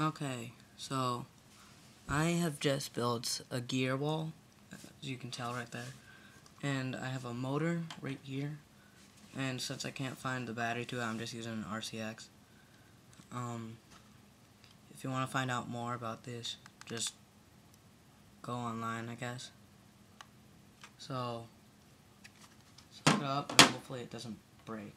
Okay, so I have just built a gear wall, as you can tell right there, and I have a motor right here, and since I can't find the battery to it, I'm just using an RCX. Um, if you want to find out more about this, just go online, I guess. So, suck it up, and hopefully it doesn't break.